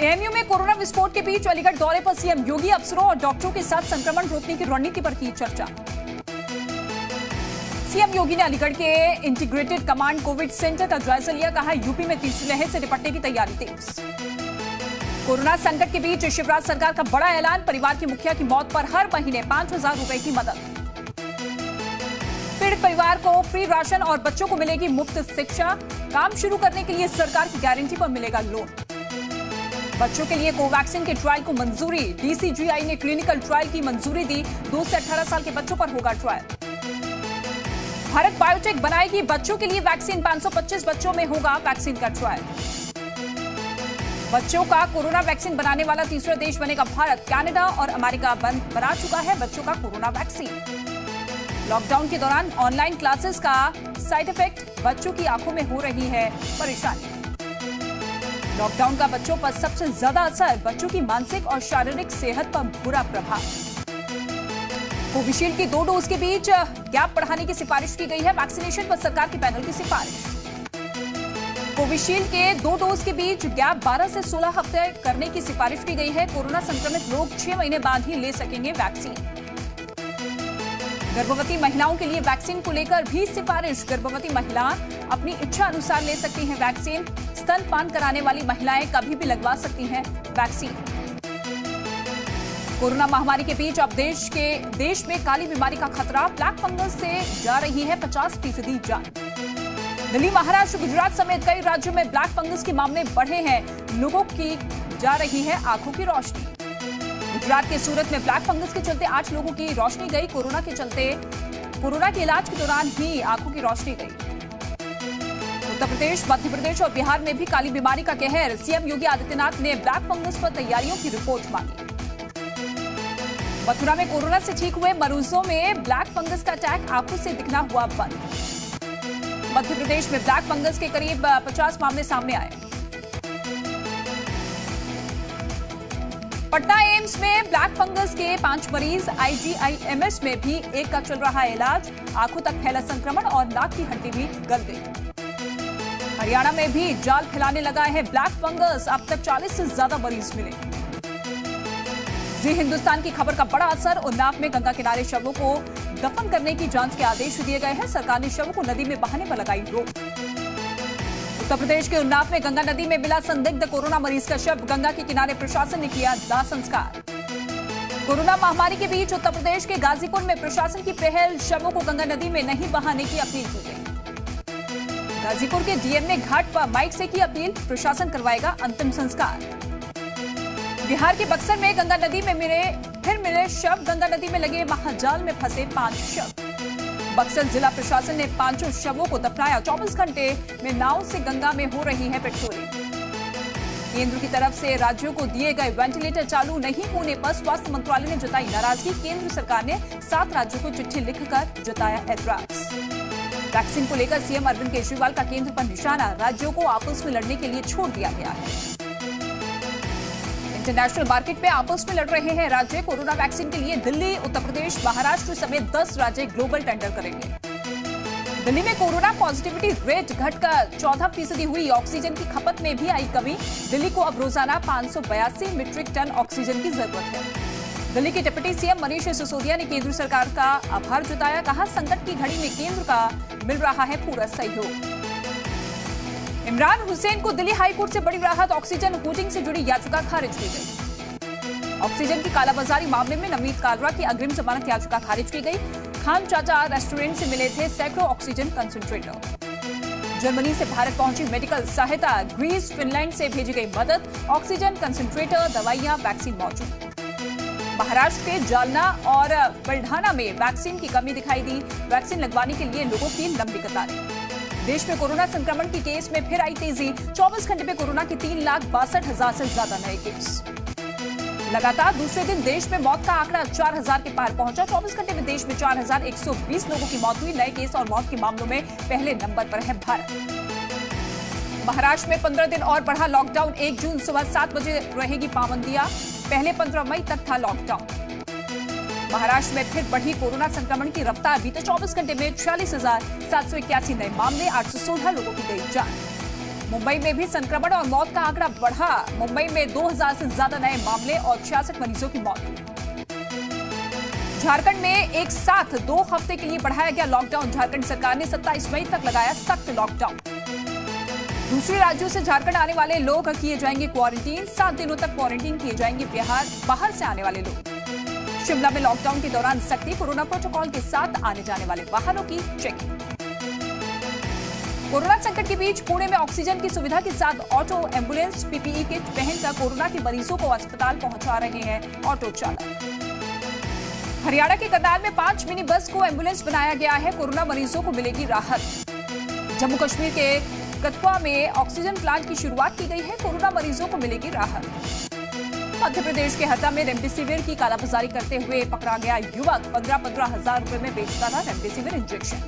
AMU में corona विस्फोट के बीच अलीगढ़ दौरे पर सीएम योगी अफसरों और डॉक्टरों के साथ संक्रमण रोकने की रणनीति पर की चर्चा। सीएम योगी ने अलीगढ़ के इंटीग्रेटेड कमांड कोविड सेंटर का जायजा लिया कहा, यूपी में तीसरी लहर से निपटने की तैयारी तेज। कोरोना संकट के बीच शिवराज सरकार का बड़ा ऐलान, परिवार के मुखिया की मौत पर हर महीने पाँच हज़ार रूपए की मदद। पीड़ित परिवार को फ्री राशन और बच्चों को मिलेगी मुफ़्त शिक्षा। काम शुरू करने के लिए सरकार की गारंटी पर मिलेगा लोन। बच्चों के लिए कोवैक्सीन के ट्रायल को मंजूरी। डीसीजीआई ने क्लिनिकल ट्रायल की मंजूरी दी। दो से अठारह साल के बच्चों पर होगा ट्रायल भारत बायोटेक बनाएगी बच्चों के लिए वैक्सीन 525 बच्चों में होगा वैक्सीन का ट्रायल बच्चों का कोरोना वैक्सीन बनाने वाला तीसरा देश बनेगा भारत। कनाडा और अमेरिका बन, बना चुका है बच्चों का कोरोना वैक्सीन लॉकडाउन के दौरान ऑनलाइन क्लासेस का साइड इफ़ेक्ट बच्चों की आँखों में हो रही है परेशानी। लॉकडाउन का बच्चों पर सबसे ज़्यादा असर बच्चों की मानसिक और शारीरिक सेहत पर बुरा प्रभाव। कोविशील्ड की दो डोज के बीच गैप बढ़ाने की सिफारिश की गई है। वैक्सीनेशन पर सरकार के पैनल की सिफारिश। कोविशील्ड के दो डोज के बीच गैप 12 से 16 हफ़्ते करने की सिफारिश की गई है। कोरोना संक्रमित लोग छह महीने बाद ही ले सकेंगे वैक्सीन। गर्भवती महिलाओं के लिए वैक्सीन को लेकर भी सिफारिश। गर्भवती महिला अपनी इच्छा अनुसार ले सकती हैं वैक्सीन। स्तनपान कराने वाली महिलाएँ कभी भी लगवा सकती हैं वैक्सीन। कोरोना महामारी के बीच अब देश के, देश में काली बीमारी का खतरा ब्लैक फंगस से जा रही है 50 फ़ीसदी जान। दिल्ली, महाराष्ट्र, गुजरात समेत कई राज्यों में ब्लैक फंगस के मामले बढ़े हैं। लोगों की जा रही है आँखों की रोशनी। गुजरात के सूरत में ब्लैक फंगस के चलते आठ लोगों की रोशनी गई। कोरोना के चलते, कोरोना के इलाज के दौरान ही आँखों की रोशनी गई। उत्तर प्रदेश, मध्य प्रदेश और बिहार में भी काली बीमारी का कहर। सीएम योगी आदित्यनाथ ने ब्लैक फंगस पर तैयारियों की रिपोर्ट मांगी। मथुरा में कोरोना से ठीक हुए मरीजों में ब्लैक फंगस का अटैक आँखों से दिखना हुआ बंद। मध्य प्रदेश में ब्लैक फंगस के करीब 50 मामले सामने आए। पटना एम्स में ब्लैक फंगस के पाँच मरीज़ आईजीआईएमएस में भी एक का चल रहा है इलाज। आँखों तक फैला संक्रमण और नाक की हड्डी भी गल गई। हरियाणा में भी जाल फैलाने लगा है ब्लैक फंगस। अब तक 40 से ज़्यादा मरीज़ मिले। जी हिंदुस्तान की खबर का बड़ा असर उन्नाव में गंगा किनारे शवों को दफन करने की जाँच के आदेश दिए गए हैं। सरकार ने शवों को नदी में बहाने पर लगाई रोक। उत्तर प्रदेश के उन्नाव में गंगा नदी में मिला संदिग्ध कोरोना मरीज़ का शव। गंगा के किनारे प्रशासन ने किया दाह संस्कार कोरोना महामारी के बीच उत्तर प्रदेश के गाजीपुर में प्रशासन की पहल, शवों को गंगा नदी में नहीं बहाने की अपील की गई। गाजीपुर के डीएम ने घाट पर माइक से की अपील, प्रशासन करवाएगा अंतिम संस्कार। बिहार के बक्सर में गंगा नदी में मिले, फिर मिले शव। गंगा नदी में लगे महाजाल में फंसे पाँच शव। बक्सर जिला प्रशासन ने पाँचों शवों को दफनाया। 24 घंटे में नाव से गंगा में हो रही है पेट्रोलिंग। केंद्र की तरफ़ से राज्यों को दिए गए वेंटिलेटर चालू नहीं होने पर स्वास्थ्य मंत्रालय ने जताई नाराज़गी। केंद्र सरकार ने सात राज्यों को चिट्ठी लिखकर जताया ऐतराज वैक्सीन को लेकर सीएम अरविंद केजरीवाल का केंद्र पर निशाना। राज्यों को आपस में लड़ने के लिए छोड़ दिया गया है। इंटरनेशनल मार्केट में आपस में लड़ रहे हैं राज्य कोरोना वैक्सीन के लिए दिल्ली, उत्तर प्रदेश, महाराष्ट्र समेत 10 राज्य ग्लोबल टेंडर करेंगे। दिल्ली में कोरोना पॉजिटिविटी रेट घटकर 14 फ़ीसदी हुई। ऑक्सीजन की खपत में भी आई कमी। दिल्ली को अब रोज़ाना पाँच मीट्रिक टन ऑक्सीजन की ज़रूरत है। दिल्ली के डिप्टी सीएम मनीष सिसोदिया ने केंद्र सरकार का आभार जताया। कहा, संकट की घड़ी में केंद्र का मिल रहा है पूरा सहयोग। इमरान हुसैन को दिल्ली हाईकोर्ट से बड़ी राहत, ऑक्सीजन होर्डिंग से जुड़ी याचिका खारिज की गई। ऑक्सीजन की कालाबाजारी मामले में नवनीत कालरा की अग्रिम जमानत याचिका खारिज की गई। खान चाचा रेस्टोरेंट से मिले थे सैकड़ों ऑक्सीजन कंसंट्रेटर। जर्मनी से भारत पहुँची मेडिकल सहायता, ग्रीस, फिनलैंड से भेजी गई मदद, ऑक्सीजन कंसंट्रेटर, दवाइयाँ, वैक्सीन मौजूद। महाराष्ट्र के जालना और बुल्ढाना में वैक्सीन की कमी दिखाई दी। वैक्सीन लगवाने के लिए लोगों की लंबी कतारें। देश में कोरोना संक्रमण के केस में फिर आई तेज़ी। 24 घंटे में कोरोना के तीन लाख बासठ हज़ार से ज़्यादा नए केस। लगातार दूसरे दिन देश में मौत का आंकड़ा 4000 के पार पहुँचा। 24 घंटे में देश में 4120 लोगों की मौत हुई। नए केस और मौत के मामलों में पहले नंबर पर है भारत। महाराष्ट्र में 15 दिन और बढ़ा लॉकडाउन 1 जून सुबह सात बजे रहेगी पाबंदियाँ। पहले 15 मई तक था लॉकडाउन महाराष्ट्र में फिर बढ़ी कोरोना संक्रमण की रफ्तार। बीते 24 घंटे में छियालीस हज़ार सात सौ इक्यासी नए मामले 816 लोगों की गई जान। मुंबई में भी संक्रमण और मौत का आंकड़ा बढ़ा। मुंबई में 2000 से ज़्यादा नए मामले और छियासठ मरीजों की मौत। झारखंड में एक साथ दो हफ़्ते के लिए बढ़ाया गया लॉकडाउन। झारखंड सरकार ने 27 मई तक लगाया सख्त लॉकडाउन। दूसरे राज्यों से झारखंड आने वाले लोग किए जाएँगे क्वारंटीन। सात दिनों तक क्वारंटीन किए जाएँगे बिहार, बाहर से आने वाले लोग। शिमला में लॉकडाउन के दौरान सख्ती, कोरोना प्रोटोकॉल के साथ आने जाने वाले वाहनों की चेकिंग। कोरोना संकट के बीच पुणे में ऑक्सीजन की सुविधा के साथ ऑटो एंबुलेंस, पीपीई किट पहनकर कोरोना के मरीजों को अस्पताल पहुँचा रहे हैं ऑटो चालक। हरियाणा के करनाल में पाँच मिनी बस को एंबुलेंस बनाया गया है, कोरोना मरीजों को मिलेगी राहत। जम्मू कश्मीर के कथुआ में ऑक्सीजन प्लांट की शुरुआत की गई है, कोरोना मरीजों को मिलेगी राहत। मध्य प्रदेश के हत्या में रेमडेसिविर की कालाबाजारी करते हुए पकड़ा गया युवक। पंद्रह पंद्रह हज़ार रूपए में बेचता था रेमडेसिविर इंजेक्शन।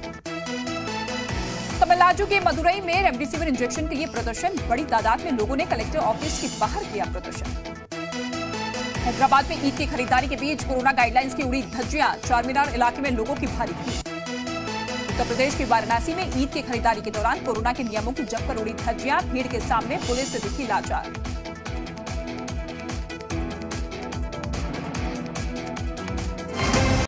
तमिलनाडु के मदुरई में रेमडेसिविर इंजेक्शन के लिए प्रदर्शन। बड़ी तादाद में लोगों ने कलेक्टर ऑफ़िस के बाहर किया प्रदर्शन। हैदराबाद में ईद की खरीदारी के बीच कोरोना गाइडलाइंस की उड़ी धज्जियाँ। चारमीनार इलाके में लोगों की भारी भीड़। उत्तर प्रदेश के वाराणसी में ईद की खरीदारी के दौरान कोरोना के नियमों की जमकर उड़ी धज्जियाँ। भीड़ के सामने पुलिस से दिखी लाचार।